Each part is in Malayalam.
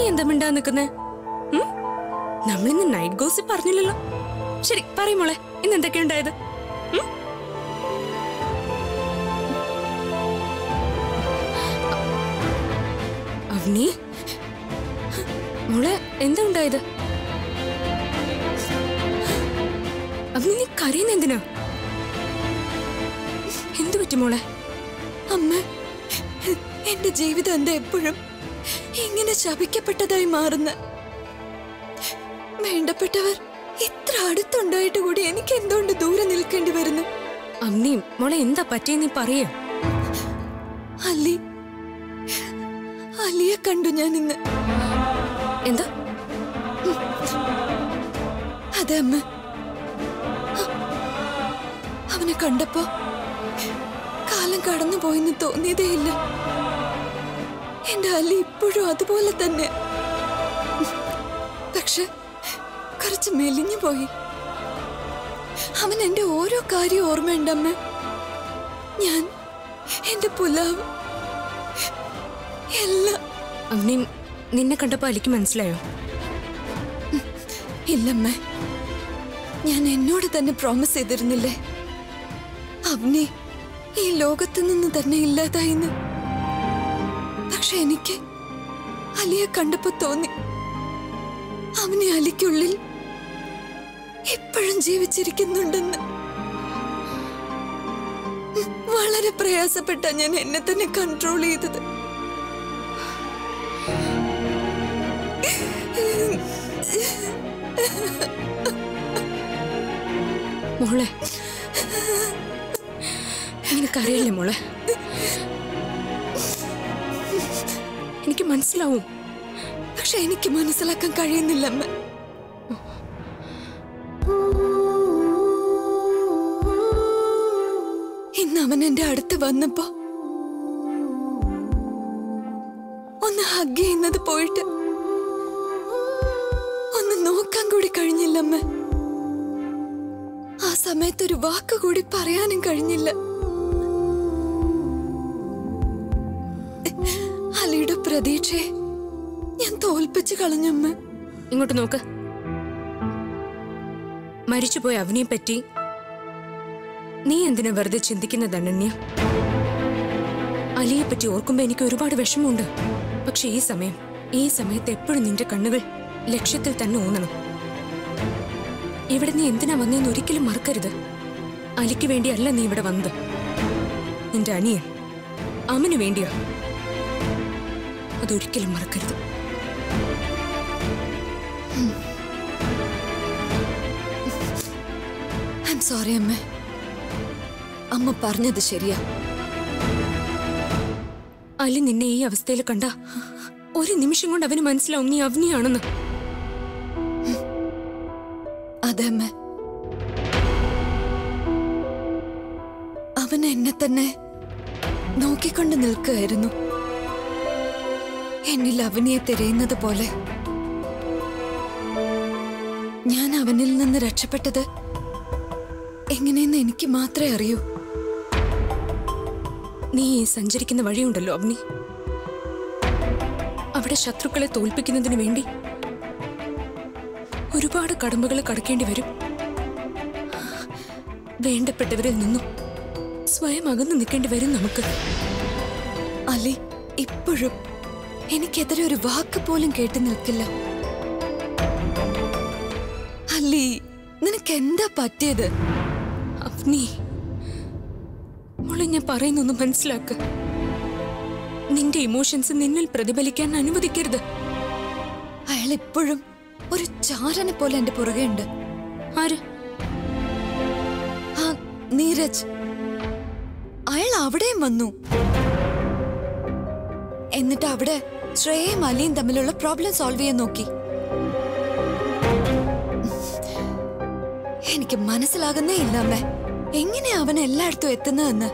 മിണ്ടാ നിക്കുന്നേ? നമ്മളിന്ന് നൈറ്റ് ഗോസി പറഞ്ഞില്ലല്ലോ ശരി പറയും മോളെ ഇന്ന് എന്തൊക്കെയുണ്ടായത് അവനി? മോളെ എന്താ ഉണ്ടായത്? അവനി നീ കരയുന്ന എന്തിനാ? എന്തു പറ്റി മോളെ? അമ്മ എന്റെ ജീവിതം എന്താ എപ്പോഴും? ഇങ്ങനെ ശപിക്കപ്പെട്ടതായി മാറുന്ന വേണ്ടപ്പെട്ടവർ ഇത്ര അടുത്തുണ്ടായിട്ട് കൂടി എനിക്ക് എന്തുകൊണ്ട് ദൂരെ നിൽക്കേണ്ടി വരുന്നു? അമ്മയും മോളെ എന്താ പറ്റിയെന്ന് നീ അല്ലി അലി അലിയെ കണ്ടു ഞാൻ ഇന്ന് എന്താ? അതെ അമ്മ. അവനെ കണ്ടപ്പോ കാലം കടന്നു പോയെന്ന് തോന്നിയതേയില്ല. എന്റെ അല്ല ഇപ്പോഴും അതുപോലെ തന്നെ. പക്ഷെ കുറച്ച് മെലിഞ്ഞു പോയി. അവൻ എന്റെ ഓരോ കാര്യം ഓർമ്മയുണ്ടമ്മ. ഞാൻ എന്റെ പുലാവ് എല്ലാം. നിന്നെ കണ്ടപ്പോ അലിക്ക് മനസ്സിലായോ? ഇല്ലമ്മ ഞാൻ എന്നോട് തന്നെ പ്രോമിസ് ചെയ്തിരുന്നില്ലേ? അവനെ ഈ ലോകത്ത് നിന്ന് തന്നെ ഇല്ലാതായിന്ന്. പക്ഷെ എനിക്ക് അലിയെ കണ്ടപ്പോ തോന്നി. അവനെ അലിക്കുള്ളിൽ എപ്പോഴും ജീവിച്ചിരിക്കുന്നുണ്ടെന്ന്. വളരെ പ്രയാസപ്പെട്ട ഞാൻ എന്നെ തന്നെ കൺട്രോൾ ചെയ്തത്. മോളെ നിനക്കറിയില്ലേ മോളെ? എനിക്ക് മനസ്സിലാവും. പക്ഷെ എനിക്ക് മനസ്സിലാക്കാൻ കഴിയുന്നില്ല അമ്മ ഇന്ന് അവൻ എന്റെ അടുത്ത് വന്നപ്പോ ഒന്ന് ഹഗ് ചെയ്യുന്നത് പോയിട്ട് ഒന്ന് നോക്കാൻ കൂടി കഴിഞ്ഞില്ലമ്മ. ആ സമയത്ത് ഒരു വാക്ക് കൂടി പറയാനും കഴിഞ്ഞില്ല. പ്രതീക്ഷയെ ഞാൻ തോൽപ്പിച്ചു കളഞ്ഞമ്മ. ഇങ്ങോട്ട് നോക്ക്. മരിച്ചുപോയ അവനെ പറ്റി നീ എന്തിനാ വെറുതെ ചിന്തിക്കുന്നത് അനന്യ? അലിയെ പറ്റി ഓർക്കുമ്പോ എനിക്ക് ഒരുപാട് വിഷമമുണ്ട്. പക്ഷെ ഈ സമയം ഈ സമയത്ത് എപ്പോഴും നിന്റെ കണ്ണുകൾ ലക്ഷ്യത്തിൽ തന്നെ ഊന്നണം. ഇവിടെ നീ എന്തിനാ വന്നതെന്ന് ഒരിക്കലും മറക്കരുത്. അലിക്ക് വേണ്ടിയല്ല നീ ഇവിടെ വന്നത്. നിന്റെ അനിയൻ അവന് വേണ്ടിയാ. അതൊരിക്കലും മറക്കരുത്. സോറി അമ്മ. അമ്മ പറഞ്ഞത് ശരിയാ. അലി നിന്നെ ഈ അവസ്ഥയിൽ കണ്ട ഒരു നിമിഷം കൊണ്ട് അവന് മനസ്സിലാവും നീ അവനിയാണെന്ന്. അതെ അമ്മ. അവൻ എന്നെ തന്നെ നോക്കിക്കൊണ്ട് നിൽക്കുകയായിരുന്നു. എന്നിൽ അവനിയെ തിരയുന്നത് പോലെ. ഞാൻ അവനിൽ നിന്ന് രക്ഷപ്പെട്ടത് എങ്ങനെയെന്ന് എനിക്ക് മാത്രമേ അറിയൂ. നീ സഞ്ചരിക്കുന്ന വഴിയുണ്ടല്ലോ അവനി അവിടെ ശത്രുക്കളെ തോൽപ്പിക്കുന്നതിന് വേണ്ടി ഒരുപാട് കടമ്പകൾ കടക്കേണ്ടി വരും. വേണ്ടപ്പെട്ടവരിൽ നിന്നും സ്വയം അകന്നു നിൽക്കേണ്ടി വരും നമുക്ക്. അലി ഇപ്പോഴും എനിക്കെതിരെ ഒരു വാക്ക് പോലും കേട്ടു നിൽക്കില്ല. അല്ലി നിനക്ക് എന്താ പറ്റിയത്? അഗ്നി മോളെ ഞാൻ പറയുന്നൊന്ന് മനസ്സിലാക്ക. നിന്റെ ഇമോഷൻസ് നിന്നിൽ പ്രതിഫലിക്കാൻ അനുവദിക്കരുത്. അയാൾ ഇപ്പോഴും ഒരു ചാരനെ പോലെ എന്റെ പുറകെ ഉണ്ട് ആര്? ആ നീരജ്. അയാൾ അവിടെയും വന്നു. എന്നിട്ട് അവിടെ ശ്രേയയും അലിയും തമ്മിലുള്ള പ്രോബ്ലം സോൾവ് ചെയ്യാൻ നോക്കി. എനിക്ക് മനസ്സിലാകുന്നേ ഇല്ല അമ്മേ. എങ്ങനെയാ അവൻ എല്ലായിടത്തും എത്തുന്നതെന്ന്?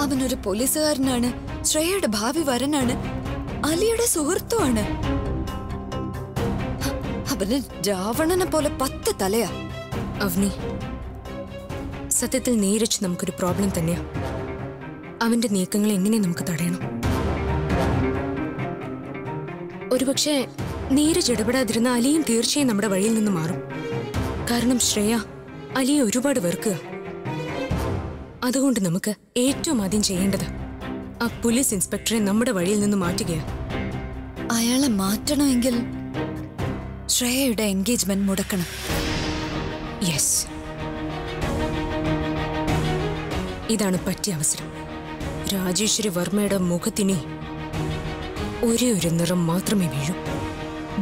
അവനൊരു പോലീസുകാരനാണ് ശ്രേയയുടെ ഭാവി വരനാണ് അലിയുടെ സുഹൃത്തുമാണ് അവന് രാവണനെ പോലെ പത്ത് തലയാ. അവനി സത്യത്തിൽ നീരജ് നമുക്കൊരു പ്രോബ്ലം തന്നെയാ. അവന്റെ നീക്കങ്ങൾ എങ്ങനെ നമുക്ക് തടയണം? ഒരുപക്ഷെ നീരജ് ഇടപെടാതിരുന്ന അലിയും തീർച്ചയായും നമ്മുടെ വഴിയിൽ നിന്ന് മാറും. കാരണം ശ്രേയ അലിയെ ഒരുപാട് വെറുക്കുക. അതുകൊണ്ട് നമുക്ക് ഏറ്റവും ആദ്യം ചെയ്യേണ്ടത് ആ പോലീസ് ഇൻസ്പെക്ടറെ നമ്മുടെ വഴിയിൽ നിന്ന് മാറ്റുകയാണ്. അയാളെ മാറ്റണമെങ്കിൽ ശ്രേയയുടെ എൻഗേജ്മെന്റ് മുടക്കണം. യെസ്. ഇതാണ് പറ്റിയ അവസരം. രാജേശ്വരി വർമ്മയുടെ മുഖത്തിനി ഒരേ ഒരു നിറം മാത്രമേ വീഴൂ.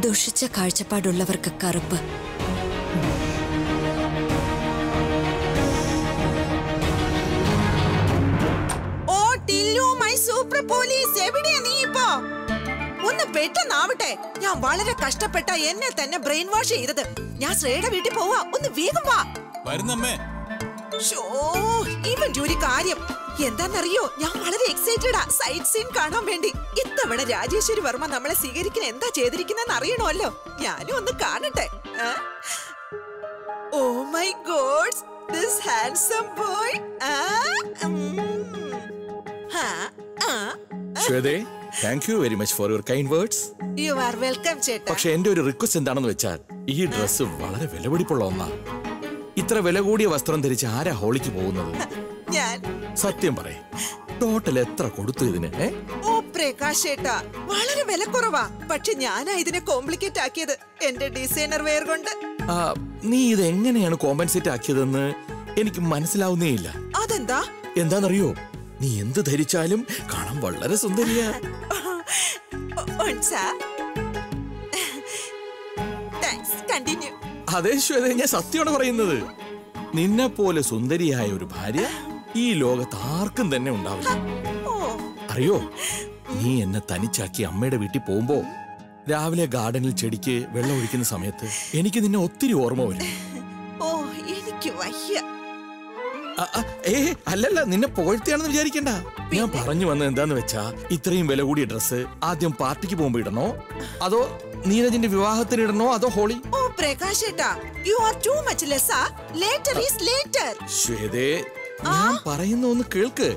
ദുഷിച്ച കാഴ്ചപ്പാടുള്ളവർക്ക് കറുപ്പ്. Oh Tillu my super police എവിടെയാ നീ ഇപ്പോ? ഒന്ന് പെട്ടെന്നാവട്ടെ. ഞാൻ വളരെ കഷ്ടപ്പെട്ട എന്നെ തന്നെ ബ്രെയിൻ വാഷ് ചെയ്തത്. ഞാൻ ശ്രേയുടെ വീട്ടിൽ പോവാ. ഒന്ന് വേഗം വാ. വരുന്നമ്മേ. ഷോ ഇവൻ ജോലി കാര്യം എന്താന്നറിയോ? ഞാൻ വളരെ എക്സൈറ്റഡാ സൈറ്റ് സീൻ കാണാൻ വേണ്ടി. ഇത്തവണ രാജേശ്വരി വർമ്മ നമ്മളെ സ്വീകരിക്കുന്ന എന്താ ചെയ്തിരിക്കുന്നെന്ന് അറിയണമല്ലോ. ഞാനും ഒന്ന് കാണട്ടെ. ഓ my god this handsome boy ശ്വേതേ thank you very much for your kind words you are welcome ചേട്ടാ. പക്ഷെ എന്റെ ഒരു റിക്വസ്റ്റ് എന്താണെന്ന് വെച്ചാൽ ഈ ഡ്രസ്സ് വളരെ വിലപിടിപ്പുള്ള ഒന്നാ. ഇത്ര വില കൂടിയ വസ്ത്രം ധരിച്ച് ആരാ ഹോളിക്ക് പോകുന്നത്? ഞാൻ. സത്യം പറയേ. ടോട്ടൽ എത്ര കൊടുത്തു ഇതിന് ഓ പ്രകാശ് ഏട്ടാ വളരെ വില കുറവാ പക്ഷെ ഞാനാ ഇതിനെ കോംപ്ലിക്കേറ്റ് ആക്കിയത് എന്റെ ഡിസൈനർ വെയർ കൊണ്ട്. നീ ഇത് എങ്ങനെയാണ് കോമ്പൻസേറ്റ് ആക്കിയതെന്ന് എനിക്ക് മനസ്സിലാവുന്നേ ഇല്ല. അതെന്താ? എന്താണെന്നറിയോ നീ എന്ത് ധരിച്ചാലും കാണാൻ വളരെ സുന്ദരിയാ. അതേ ശ്വേത ഞാൻ സത്യമാണ് പറയുന്നത്. നിന്നെ പോലെ സുന്ദരിയായ ഒരു ഭാര്യ ഈ ലോകത്ത് ആർക്കും തന്നെ ഉണ്ടാവില്ല. അറിയോ? നീ എന്നെ തനിച്ചാക്കി അമ്മയുടെ വീട്ടിൽ പോകുമ്പോ രാവിലെ ഗാർഡനിൽ ചെടിക്ക് വെള്ളം ഒഴിക്കുന്ന സമയത്ത് എനിക്ക് നിന്നെ ഒത്തിരി ഓർമ്മ വരും. ഓ എനിക്ക് വയ്യ. ഏ അല്ലല്ല നിന്നെ പുകഴ്ത്തിയാണെന്ന് വിചാരിക്കണ്ട. ഞാൻ പറഞ്ഞു വന്നത് എന്താന്ന് വെച്ചാ ഇത്രയും വില കൂടിയ ഡ്രസ്സ് ആദ്യം പാർട്ടിക്ക് പോകുമ്പോ ഇടണോ? അതോ നീരജിന്റെ വിവാഹത്തിന് ഇടണോ? അതോ ഹോളി? ഓ പ്രകാശ് ഏട്ടാ യു ആർ ടു മച്ച് ലെസ്സാ ലേറ്റർ ഈസ് ലേറ്റർ ശ്വേതേ ഞാൻ പറയുന്ന ഒന്ന് കേൾക്ക്.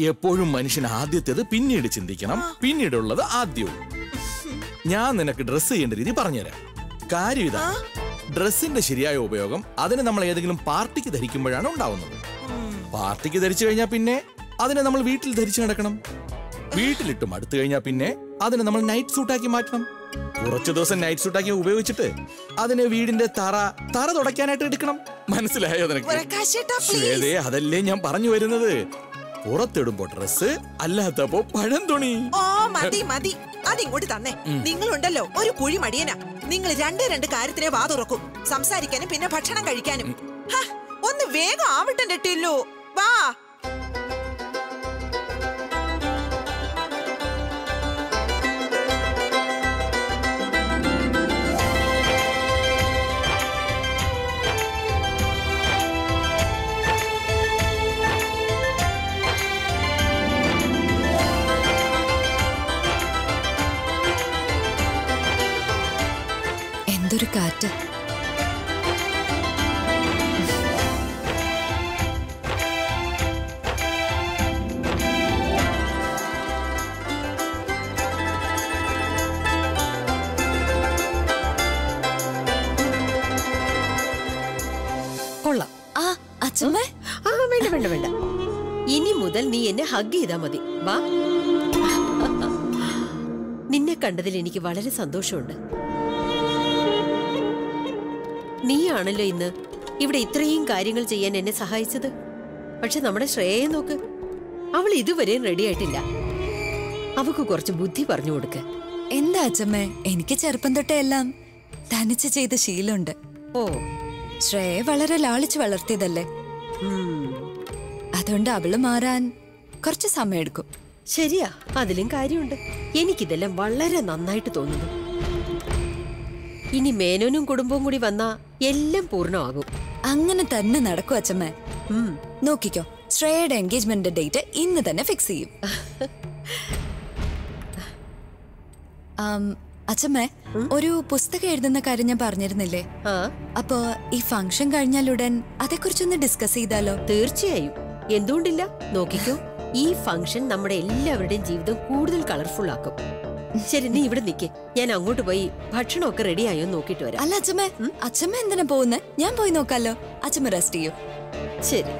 എപ്പോഴും മനുഷ്യൻ ആദ്യത്തേത് പിന്നീട് ചിന്തിക്കണം. പിന്നീടുള്ളത് ആദ്യവും. ഞാൻ നിനക്ക് ഡ്രസ്സ് ചെയ്യേണ്ട രീതി പറഞ്ഞുതരാം. കാര്യം ഇതാ. ഡ്രസ്സിന്റെ ശരിയായ ഉപയോഗം അതിനെ നമ്മൾ ഏതെങ്കിലും പാർട്ടിക്ക് ധരിക്കുമ്പോഴാണ് ഉണ്ടാവുന്നത്. പാർട്ടിക്ക് ധരിച്ചു കഴിഞ്ഞാൽ പിന്നെ അതിനെ നമ്മൾ വീട്ടിൽ ധരിച്ചു നടക്കണം. വീട്ടിലിട്ട് മടുത്തു കഴിഞ്ഞാൽ പിന്നെ അതിനെ നമ്മൾ നൈറ്റ് സൂട്ടാക്കി മാറ്റണം. കുറച്ചു ദിവസം നൈറ്റ് സൂട്ടാക്കി ഉപയോഗിച്ചിട്ട് അതിനെ വീടിന്റെ തറ തറ തുടയ്ക്കാനായിട്ട് എടുക്കണം. മനസ്സിലായോ നിനക്ക്? അതല്ലേ ഞാൻ പറഞ്ഞു വരുന്നത്. പുറത്തിടുമ്പോ ഡ്രസ് അല്ലാത്തപ്പോ പഴം തുണി. ഓ മതി മതി. അതിങ്ങോട്ട് തന്നെ. നിങ്ങളുണ്ടല്ലോ ഒരു കുഴി മടിയനാ. നിങ്ങൾ രണ്ട് രണ്ട് കാര്യത്തിനെ വാ തുറക്കും സംസാരിക്കാനും പിന്നെ ഭക്ഷണം കഴിക്കാനും. ഒന്ന് വേഗം ആവട്ടെ ടില്ലു വാ. കാറ്റ്. വേണ്ട വേണ്ട വേണ്ട. ഇനി മുതൽ നീ എന്നെ ഹഗ് ചെയ്താ മതി. വാ. നിന്നെ കണ്ടതിൽ എനിക്ക് വളരെ സന്തോഷമുണ്ട്. നീയാണല്ലോ ഇന്ന്. ഇവിടെ ഇത്രയും കാര്യങ്ങൾ ചെയ്യാൻ എന്നെ സഹായിച്ചത്. പക്ഷെ നമ്മുടെ ശ്രേയെ നോക്ക്. അവൾ ഇതുവരെയും റെഡി ആയിട്ടില്ല. അവക്ക് കുറച്ച് ബുദ്ധി പറഞ്ഞു കൊടുക്ക്. എന്താ അച്ഛമ്മേ എനിക്ക് ചെറുപ്പം തൊട്ടേ എല്ലാം തനിച്ച് ചെയ്ത ശീലമുണ്ട്. ഓ. ശ്രേയെ വളരെ ലാളിച്ച് വളർത്തിയതല്ലേ. അതുകൊണ്ട് അവൾ മാറാൻ കുറച്ച് സമയമെടുക്കും. ശരിയാ. അതിലും കാര്യമുണ്ട്. എനിക്കിതെല്ലാം വളരെ നന്നായിട്ട് തോന്നുന്നു. ഇനി മേനോനും കുടുംബവും കൂടി വന്നാ എല്ലാം പൂർണമാകും. അങ്ങനെ തന്നെ നടക്കും അച്ഛമ്മ. നോക്കിക്കോ. ശ്രേയയുടെ എൻഗേജ്മെന്റ് ഡേറ്റ് ഇന്ന് തന്നെ ഫിക്സ് ചെയ്യും. അച്ഛമ്മ ഒരു പുസ്തകം എഴുതുന്ന കാര്യം ഞാൻ പറഞ്ഞിരുന്നില്ലേ? അപ്പോ ഈ ഫംഗ്ഷൻ കഴിഞ്ഞാലുടൻ അതേക്കുറിച്ചൊന്ന് ഡിസ്കസ് ചെയ്താലോ? തീർച്ചയായും. എന്തുകൊണ്ടില്ല? നോക്കിക്കോ. ഈ ഫംഗ്ഷൻ നമ്മുടെ എല്ലാവരുടെയും ജീവിതം കൂടുതൽ കളർഫുൾ ആക്കും. ശരി നീ ഇവിടെ നിൽക്കേ ഞാൻ അങ്ങോട്ട് പോയി ഭക്ഷണമൊക്കെ റെഡിയായോ നോക്കിട്ട് വരാം. അല്ല അച്ഛമ്മ അച്ഛമ്മ എന്തിനാ പോകുന്നേ? ഞാൻ പോയി നോക്കാലോ. അച്ഛമ്മ റെസ്റ്റ് ചെയ്യൂ. ശരി.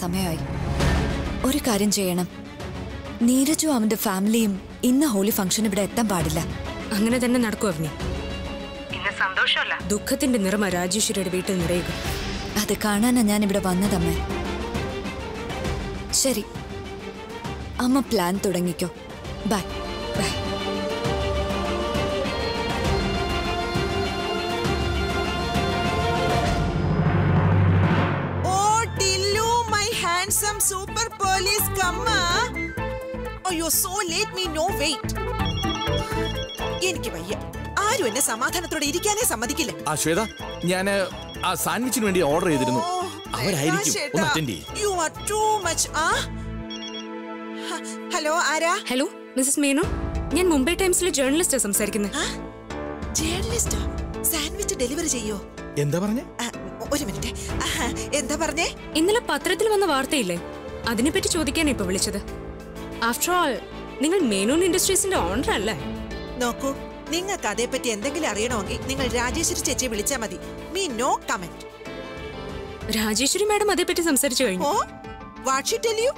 സമയമായി. ഒരു കാര്യം ചെയ്യണം. നീരജു അവന്റെ ഫാമിലിയും ഇന്ന് ഹോളി ഫംഗ്ഷൻ ഇവിടെ എത്താൻ പാടില്ല. അങ്ങനെ തന്നെ നടക്കും അവനെ ഇന്ന് സന്തോഷമല്ല? ദുഃഖത്തിന്റെ നിറമ രാജേശ്വരിയുടെ വീട്ടിൽ നിറയുക. അത് കാണാനാ ഞാൻ ഇവിടെ വന്നതമ്മേ ശരി. അമ്മ പ്ലാൻ തുടങ്ങിക്കോ. Bye bye. കമ്മ അയ്യോ so late me no wait എനിക്ക് വയ്യ. ആരും എന്നെ സമാധാനത്തോടെ ഇരിക്കാനേ സമ്മതിക്കില്ല. ആ ശ്വേത ഞാൻ ആ സാൻഡ്വിച്ചിന് വേണ്ടി ഓർഡർ ചെയ്തിരുന്നു. അവരായിരിക്കും ഒന്ന് അറ്റൻഡ് ചെയ്യും. You are too much, ആ? ഹ, ഹലോ ആരാ? ഹലോ മിസസ് മേനോ ഞാൻ മുംബൈ ടൈംസിലെ ജേർണലിസ്റ്റാ സംസാരിക്കുന്നത്? ജേർണലിസ്റ്റാ സാൻഡ്വിച്ച് ഡെലിവറി ചെയ്യോ? എന്താ പറഞ്ഞേ? ഒരു മിനിറ്റ്. എന്താ പറഞ്ഞേ? ഇന്നലെ പത്രത്തിൽ വന്ന വാർത്തയില്ലേ? അതിനെപ്പറ്റി ചോദിക്കാനാ ഇപ്പൊ വിളിച്ചത്. ആഫ്റ്റർ ഓൾ നിങ്ങൾ മേനോൻ ഇൻഡസ്ട്രീസിന്റെ ഓണർ അല്ലേ? നോക്കൂ നിങ്ങൾക്ക് അതേപ്പറ്റി എന്തെങ്കിലും അറിയണമെങ്കിൽ നിങ്ങൾ രാജേശ്വരി ചേച്ചിയെ വിളിച്ചാൽ മതി. Me no comment Rajeshwari madam അതേപ്പറ്റി സംസാരിച്ചു കഴിഞ്ഞു. ഓ what she tell you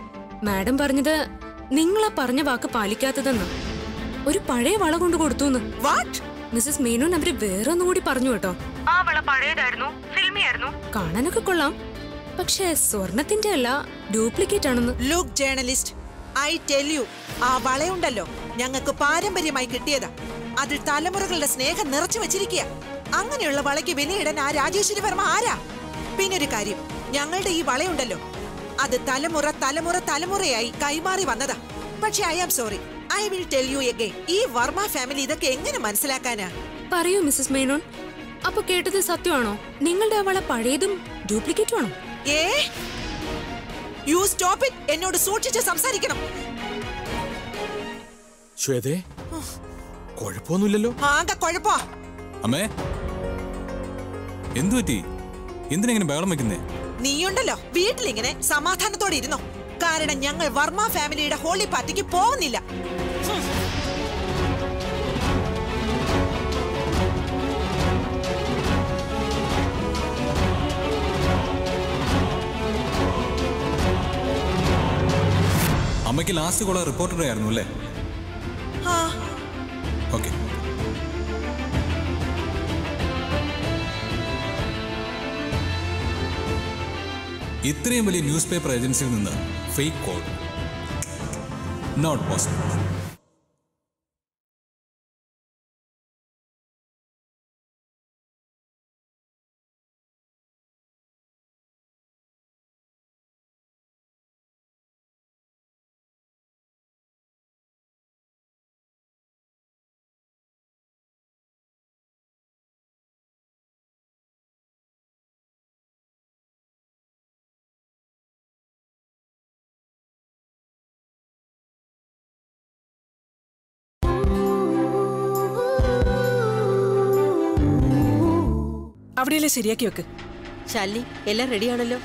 madam പറഞ്ഞത് നിങ്ങൾ ആ പറഞ്ഞ വാക്ക് പാലിക്കാത്തതെന്ന്. ഒരു പഴയ വള കൊണ്ട് കൊടുത്തു വാട്ട് മിസസ് മേനോൻ അവർ വേറെ ഒന്നുകൂടി പറഞ്ഞു കേട്ടോ. ആ വള പഴയതായിരുന്നു ഫിൽമിയായിരുന്നു കാണാനൊക്കെ കൊള്ളാം. പക്ഷേ സ്വർണത്തിന്റെ അല്ല ഡ്യൂപ്ലിക്കേറ്റ് ആണെന്ന്. Look journalist I tell you ആ വളയുണ്ടല്ലോ. ഞങ്ങൾക്ക് പാരമ്പര്യമായി കിട്ടിയതാ. അതിൽ തലമുറകളുടെ സ്നേഹം നിറച്ചു വെച്ചിരിക്കുക. അങ്ങനെയുള്ള വളയ്ക്ക് വിലയിടാൻ ആ രാജേശ്വരി വർമ്മ ആരാ? പിന്നെ ഒരു കാര്യം ഞങ്ങളുടെ ഈ വളയുണ്ടല്ലോ. അത് തലമുറ തലമുറ തലമുറയായി കൈമാറി വന്നതാ. പക്ഷെ I am sorry I will tell you again ഈ വർമ്മ ഫാമിലി ഇതൊക്കെ എങ്ങനെ മനസ്സിലാക്കാനാ? പറയൂ മിസസ് മേനോൻ അപ്പൊ കേട്ടത് സത്യമാണോ? നിങ്ങളുടെ അവളെ വള പഴയതും ഡ്യൂപ്ലിക്കേറ്റും ആണോ? ഏ? യു സ്റ്റോപ്പ് ഇറ്റ് എന്നോട് സൂക്ഷിച്ച് സംസാരിക്കണം. ശ്വേതേ കുഴപ്പമൊന്നുമില്ലല്ലോ. ആകെ കൊഴപ്പോ. അമ്മേ എന്തു പറ്റി? എന്തിനെങ്ങനെ ബഹളം വെക്കുന്നേ? നീയുണ്ടല്ലോ വീട്ടിലിങ്ങനെ സമാധാനത്തോടെ ഇരുന്നോ. കാരണം ഞങ്ങൾ വർമ്മ ഫാമിലിയുടെ ഹോളി പാർട്ടിക്ക് പോകുന്നില്ല. അമ്മയ്ക്ക് ലാസ്റ്റ് കോള റിപ്പോർട്ടർ ആയിരുന്നു അല്ലേ? ഓക്കെ ഇത്രയും വലിയ ന്യൂസ് പേപ്പർ ഏജൻസിയിൽ നിന്ന് ഫേക്ക് കോൾ നോട്ട് പോസിബിൾ അവിടെയല്ലേ ശരിയാക്കി വെക്ക്. ശാലി എല്ലാം റെഡിയാണല്ലോ.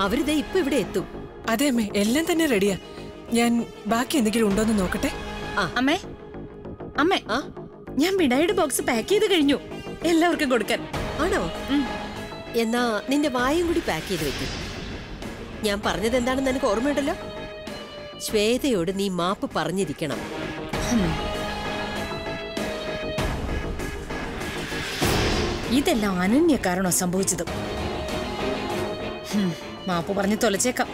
അവരിതേ ഇപ്പൊ ഇവിടെ എത്തും. അതെ അമ്മേ എല്ലാം തന്നെ റെഡിയാ. ഞാൻ ബാക്കി എന്തെങ്കിലും ഉണ്ടോന്ന് നോക്കട്ടെ? അമ്മേ അമ്മേ. ആ? ഞാൻ മിഠായിയുടെ ബോക്സ് പാക്ക് ചെയ്ത് കഴിഞ്ഞു. എല്ലാവർക്കും കൊടുക്കാൻ. ആണോ? എന്നാ നിന്റെ വായും കൂടി പാക്ക് ചെയ്ത് വെക്കും. ഞാൻ പറഞ്ഞത് എന്താണെന്ന് എനിക്ക് ഓർമ്മയുണ്ടല്ലോ? ശ്വേതയോട് നീ മാപ്പ് പറഞ്ഞിരിക്കണം. ഇതെല്ലാം അനന്യ കാരണം സംഭവിച്ചത്? മാപ്പ് പറഞ്ഞ് തൊലച്ചേക്കാം.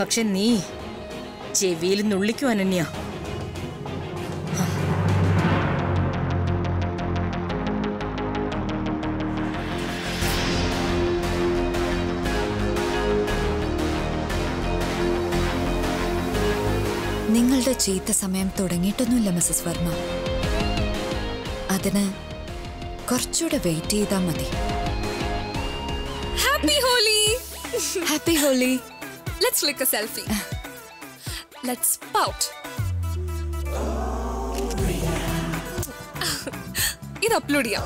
പക്ഷെ നീ ചെവിയിൽ നുള്ളിക്കും അനന്യ? നിങ്ങളുടെ ചീത്ത സമയം തുടങ്ങിയിട്ടൊന്നുമില്ല മിസസ് വർമ്മ. അതിന് കുറച്ചുകൂടെ വെയിറ്റ് ചെയ്താൽ മതി. Happy Holi happy Holi let's look a selfie let's pout ഇത് അപ്ലോഡ് ചെയ്യാം.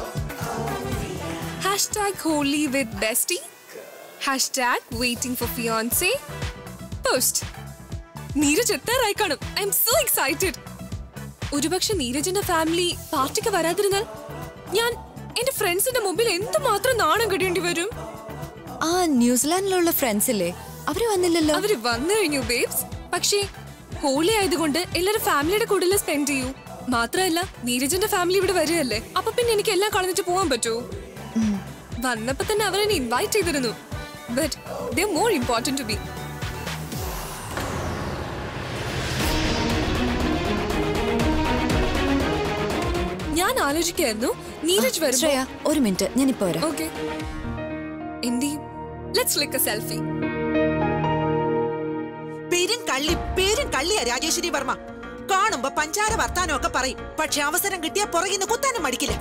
Hashtag Holi with bestie hashtag waiting for fiancé post Neeraj എത്താറായി കാണും. ഐ എം സോ എക്സൈറ്റഡ് ഒരുപക്ഷെ നീരജിന്റെ ഫാമിലി പാർട്ടിക്ക് വരാതിരുന്നാൽ ഞാൻ എന്റെ ഫ്രണ്ട്സിന്റെ മുമ്പിൽ എന്തുമാത്രം നാണം കെടേണ്ടി വരും? ആ ന്യൂസിലാൻഡിലുള്ള ഫ്രണ്ട്സ് ഇല്ലേ? അവർ വന്നില്ലല്ലോ. അവർ വന്നു കഴിഞ്ഞു ബേബ്സ് പക്ഷേ ഹോളി ആയതുകൊണ്ട് എല്ലാരും ഫാമിലിയുടെ കൂടെ സ്പെൻഡ് ചെയ്യൂ. മാത്രല്ല നീരജന്റെ ഫാമിലി ഇവിടെ വരികയല്ലേ? അപ്പൊ പിന്നെ എനിക്ക് എല്ലാം കളഞ്ഞിട്ട് പോവാൻ പറ്റുമോ വന്നപ്പോ തന്നെ അവരെന്നെ ഇൻവൈറ്റ് ചെയ്തിരുന്നു. But the more important to be ആലോചിക്കായിരുന്നു. Neeraj വരുമ്പോ ശ്രേയ ഒരു മിനിറ്റ്. ഞാൻ ഇപ്പൊ വരാം. ഓക്കെ എന്തി ലെറ്റ്സ് ലിക്ക് എ സെൽഫി പേരും കള്ളി പേരും കള്ളിയാ രാജേശ്വരി വർമ്മ. കാണുമ്പോ പഞ്ചാര വർത്താനമൊക്കെ പറയും. പക്ഷെ അവസരം കിട്ടിയാൽ പുറകിന്ന് കുത്താനും മടിക്കില്ല.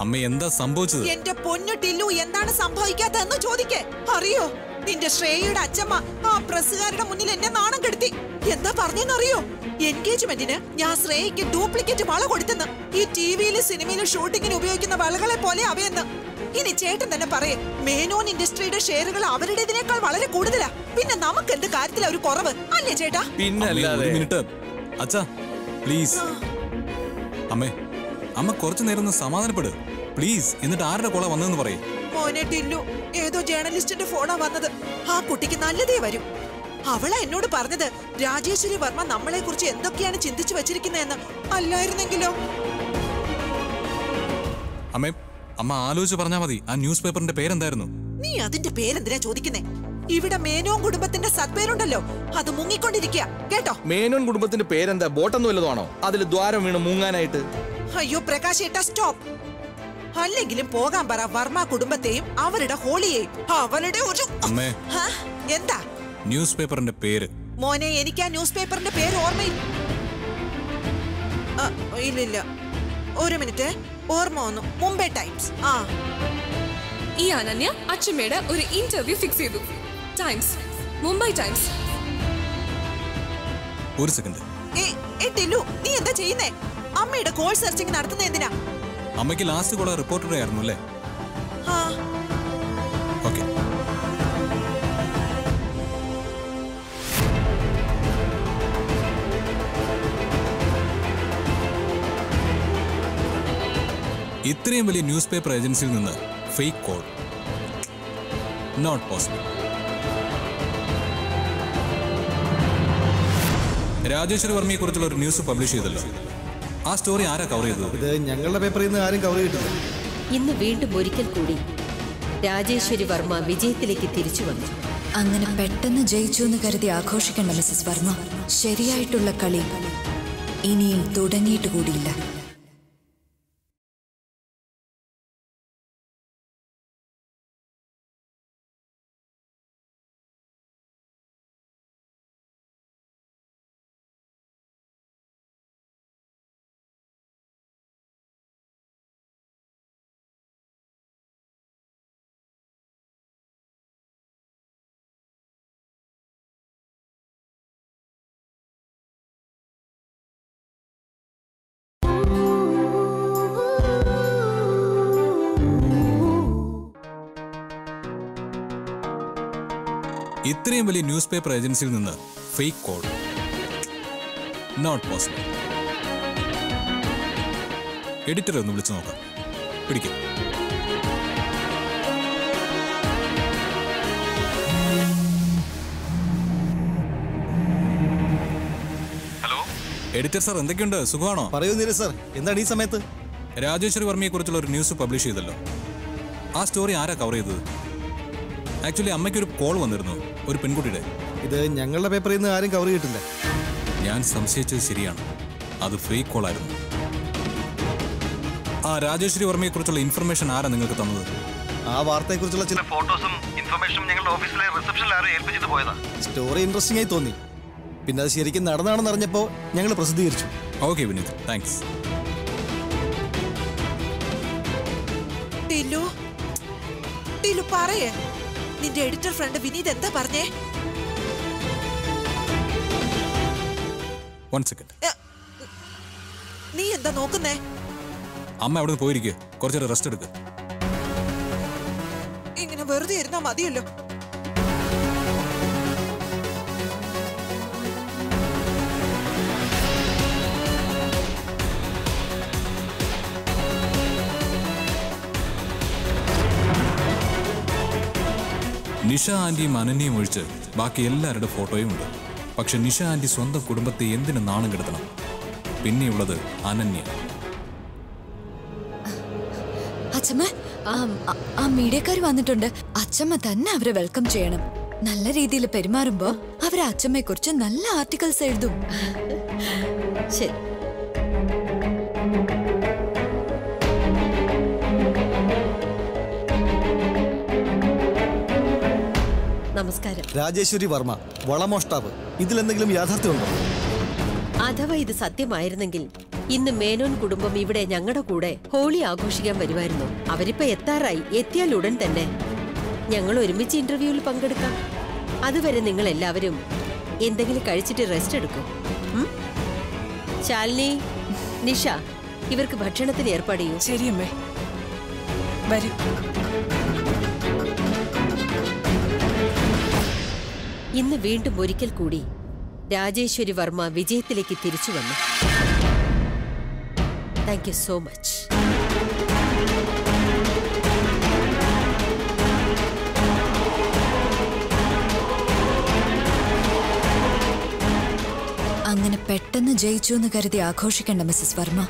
അമ്മ എന്താ സംഭവിച്ചത്? എന്റെ പൊന്നു ടില്ലു എന്താണ് സംഭവിക്കാത്തതെന്ന് ചോദിക്കേ. അറിയോ? നിന്റെ ശ്രേയയുടെ അച്ഛമ്മ ആ പ്രസ്സുകാരുടെ മുന്നിൽ എന്നെ നാണം കെടുത്തി. എന്താ പറഞ്ഞെന്നറിയോ? എൻഗേജ്മെന്റിന് ഞാൻ ശ്രേയയ്ക്ക് ഡ്യൂപ്ലിക്കേറ്റ് വള കൊടുത്തെന്ന്. ഈ ടിവിയിലും സിനിമയിലും ഷൂട്ടിങ്ങിന് ഉപയോഗിക്കുന്ന വളകളെ പോലെ അവയെന്ന്. ഇനി ചേട്ടൻ തന്നെ പറയേ മേനോൻ ഇൻഡസ്ട്രിയുടെ ഷെയറുകൾ അവരുടേതിനേക്കാൾ വളരെ കൂടുതലാ. പിന്നെ നമുക്ക് എന്ത് കാര്യത്തിലാ ഒരു കുറവ്? അല്ലേ ചേട്ടാ? പിന്നെ ഒരു മിനിറ്റ്. അച്ഛാ പ്ലീസ്. അമ്മേ അമ്മ കുറച്ചു നേരം ഒന്ന് സമാധാനപ്പെട്. പ്ലീസ് എന്നിട്ട് ആരുടെ കൊള വന്നതെന്ന് പറയും. മോനെ ടില്ലു ഏതോ ജേർണലിസ്റ്റിന്റെ ഫോണാ വന്നത്. ആ കുട്ടിക്ക് നല്ലതേ വരും. അവളാ എന്നോട് പറഞ്ഞത് രാജേശ്വരി വർമ്മ നമ്മളെ കുറിച്ച് എന്തൊക്കെയാണ് ചിന്തിച്ചു വെച്ചിരിക്കുന്നതെന്ന്. അല്ലായിരുന്നെങ്കിലോ? അമ്മേ അമ്മ ആലോചിച്ച് പറഞ്ഞാ മതി ആ ന്യൂസ് പേപ്പറിന്റെ പേരെന്തായിരുന്നു? നീ അതിന്റെ പേരെന്തിനാ ചോദിക്കുന്നേ? ഇവിടെ മേനോൻ കുടുംബത്തിന്റെ സത്പേരുണ്ടല്ലോ അത് മുങ്ങിക്കൊണ്ടിരിക്കുക കേട്ടോ? മേനോൻ കുടുംബത്തിന്റെ പേരെന്താ? ബോട്ടൊന്നും വല്ലതാണോ അതിൽ ദ്വാരം വീണ് മുങ്ങാനായിട്ട്. അയ്യോ പ്രകാശ് ഏട്ടാ സ്റ്റോപ്പ്. അല്ലെങ്കിലും പോകാൻ പറ വർമ്മ കുടുംബത്തെയും അവരുടെ ഹോളിയെയും. അവരുടെ ഒരു അമ്മേ. എന്താ? ന്യൂസ് പേപ്പറിന്റെ പേര്. മോനെ എനിക്ക് ആ ന്യൂസ് പേപ്പറിന്റെ പേര് ഓർമ്മയില്ല. ഇല്ലില്ല. ഒരു മിനിറ്റ്. ഓർമ്മ വന്നു. മുംബൈ ടൈംസ്. ആ. ഈ അനന്യ അച്ഛമ്മയുടെ ഒരു ഇന്റർവ്യൂ ഫിക്സ് ചെയ്തു. ടൈംസ്. മുംബൈ ടൈംസ്. ഒരു സെക്കൻഡ്. ഏ ഏ ടില്ലു നീ എന്താ ചെയ്യുന്നേ? അമ്മയുടെ കോൾ സെർച്ചിങ് നടത്തുന്ന എന്തിനാ? അമ്മയ്ക്ക് ലാസ്റ്റ് കോള റിപ്പോർട്ടർ ആയിരുന്നു അല്ലേ? ആ. ഓക്കെ ഇത്രയും വലിയ ന്യൂസ് പേപ്പർ ഏജൻസിയിൽ നിന്ന് fake call not possible Rajeshwara വർമ്മയെ കുറിച്ചുള്ള ഒരു ന്യൂസ് പബ്ലിഷ് ചെയ്തല്ലോ. ആ സ്റ്റോറി ആരാ കവർ ചെയ്തത്? ഇത് ഞങ്ങളുടെ പേപ്പറിൽ നിന്ന് ആരും കവർ ചെയ്തിട്ടില്ല. ഇന്ന് വീണ്ടും ഒരിക്കൽ കൂടി രാജേശ്വരി വർമ്മ വിജയത്തിലേക്ക് തിരിച്ചു വന്നു. അങ്ങനെ പെട്ടെന്ന് ജയിച്ചു എന്ന് കരുതി ആഘോഷിക്കേണ്ട മിസസ് വർമ്മ. ശരിയായിട്ടുള്ള കളി ഇനിയും തുടങ്ങിയിട്ട് കൂടിയില്ല. ഇത്രയും വലിയ ന്യൂസ് പേപ്പർ ഏജൻസിയിൽ നിന്ന് ഫേക്ക് കോൾ നോട്ട് പോസിബിൾ എഡിറ്ററെ ഒന്ന് വിളിച്ചു നോക്കാം. പിടിക്കും. എഡിറ്റർ സാർ എന്തൊക്കെയുണ്ട്? സുഖമാണോ? പറയൂ നീര സാർ എന്താണ് ഈ സമയത്ത്? രാജേശ്വരി വർമ്മയെ കുറിച്ചുള്ള ഒരു ന്യൂസ് പബ്ലിഷ് ചെയ്തല്ലോ. ആ സ്റ്റോറി ആരാ കവർ ചെയ്തത്? ആക്ച്വലി അമ്മയ്ക്കൊരു കോൾ വന്നിരുന്നു. ഒരു പെൺകുട്ടിയുടെ. ഇത് ഞങ്ങളുടെ പേപ്പറിൽ നിന്ന് ആരും കവർ ചെയ്തിട്ടില്ല. ഞാൻ സംശയിച്ചത് ശരിയാണ്. അത് ഫ്രീ കോൾ ആയിരുന്നു. ആ രാജേശ്വരി വർമ്മയെ കുറിച്ചുള്ള ഇൻഫർമേഷൻ ആരാ നിങ്ങൾക്ക് തന്നത്? ആ വാർത്തയെക്കുറിച്ചുള്ള ചില ഫോട്ടോസും ഇൻഫർമേഷനും ഞങ്ങളുടെ ഓഫീസിലെ റിസപ്ഷനിൽ ആരും ഏൽപ്പിച്ചിട്ട് പോയതാ. സ്റ്റോറി ഇൻട്രസ്റ്റിംഗ് ആയി തോന്നി. പിന്നെ അത് ശരിക്കും നടന്നാണെന്ന് അറിഞ്ഞപ്പോൾ ഞങ്ങൾ പ്രസിദ്ധീകരിച്ചു. ഓക്കെ വിനീത് താങ്ക്സ് ടില്ലു ടില്ലു പറയേ. നിന്റെ എഡിറ്റർ ഫ്രണ്ട് വിനീത് എന്താ പറഞ്ഞേ? വൺ സെക്കൻഡ് നീ എന്താ നോക്കുന്നേ? അമ്മ അവിടെ നിന്ന് പോയിരിക്കുക കുറച്ചേരം റെസ്റ്റ് എടുക്ക്. ഇങ്ങനെ വെറുതെ ഇരുന്നാ മതിയല്ലോ. നിഷ ആന്റിയും അനന്യയും ഒഴിച്ച് ബാക്കി എല്ലാവരുടെ ഫോട്ടോയും ഉണ്ട്. പക്ഷെ നിഷ ആന്റി സ്വന്തം കുടുംബത്തെ എന്തിനു നാണം കെടുത്തണം? പിന്നെയുള്ളത് അനന്യ. അച്ഛമ്മ ആ മീഡിയക്കാർ വന്നിട്ടുണ്ട്. അച്ഛമ്മ തന്നെ അവരെ വെൽക്കം ചെയ്യണം. നല്ല രീതിയിൽ പെരുമാറുമ്പോ അവരെ അച്ഛമ്മയെ കുറിച്ച് നല്ല ആർട്ടിക്കിൾസ് എഴുതും. ശരി. നമസ്കാരം. രാജേശ്വരി വർമ്മ വളമോഷ്ടാവ്. ഇതിലെന്തെങ്കിലും യാഥാർത്ഥ്യമുണ്ടോ? അഥവാ ഇത് സത്യമായിരുന്നെങ്കിൽ ഇന്ന് മേനോൻ കുടുംബം ഇവിടെ ഞങ്ങളുടെ കൂടെ ഹോളി ആഘോഷിക്കാൻ വരുമായിരുന്നു. അവരിപ്പോ എത്താറായി. എത്തിയാൽ ഉടൻ തന്നെ ഞങ്ങൾ ഒരുമിച്ച് ഇന്റർവ്യൂവിൽ പങ്കെടുക്കാം. അതുവരെ നിങ്ങൾ എല്ലാവരും എന്തെങ്കിലും കഴിച്ചിട്ട് റെസ്റ്റ് എടുക്കും? ശാലിനി നിഷ ഇവർക്ക് ഭക്ഷണത്തിന് ഏർപ്പാട് ചെയ്യൂ. ശരിയമ്മേ. വരൂ. ഇന്ന് വീണ്ടും ഒരിക്കൽ കൂടി രാജേശ്വരി വർമ്മ വിജയത്തിലേക്ക് തിരിച്ചു വന്നു. താങ്ക് യു സോ മച്ച് അങ്ങനെ പെട്ടെന്ന് ജയിച്ചു എന്ന് കരുതി ആഘോഷിക്കേണ്ട മിസ്സസ് വർമ്മ.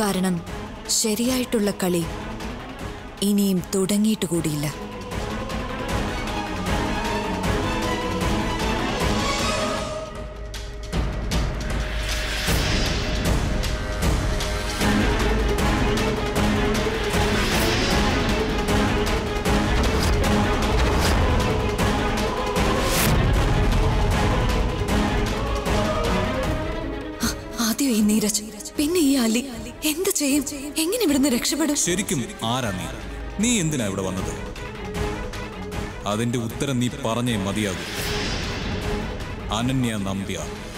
കാരണം ശരിയായിട്ടുള്ള കളി ഇനിയും തുടങ്ങിയിട്ട് കൂടിയില്ല. രക്ഷപ്പെടും. ശരിക്കും ആരാ നീ? നീ എന്തിനാ ഇവിടെ വന്നത്? അതിന്റെ ഉത്തരം നീ പറഞ്ഞേ മതിയാകും. അനന്യ നമ്പ്യാർ.